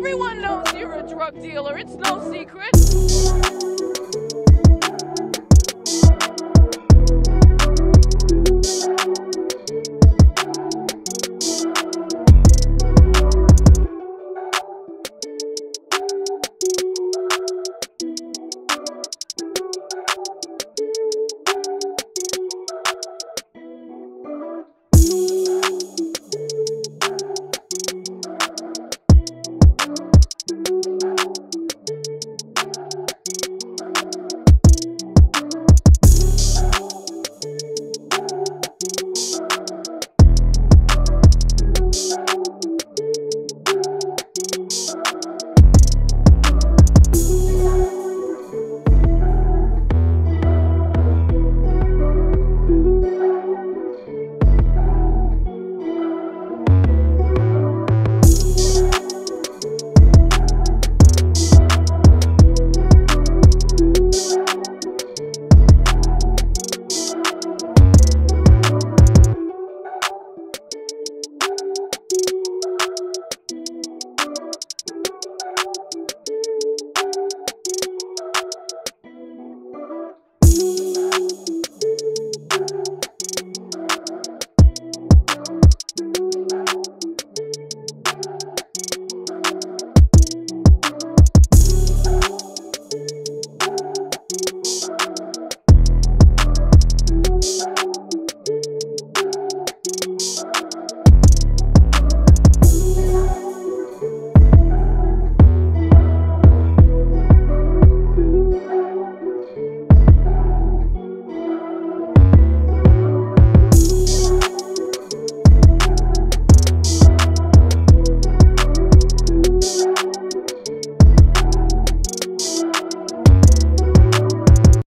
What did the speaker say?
Everyone knows you're a drug dealer, it's no secret.